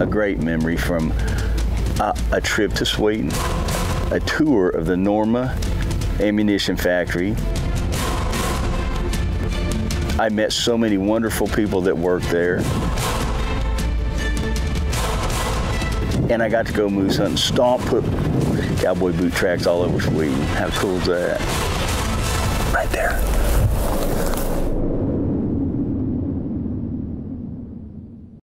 a great memory from a, a trip to Sweden, a tour of the Norma ammunition factory. I met so many wonderful people that worked there. And I got to go moose hunting, stomp, put cowboy boot tracks all over Sweden. How cool is that?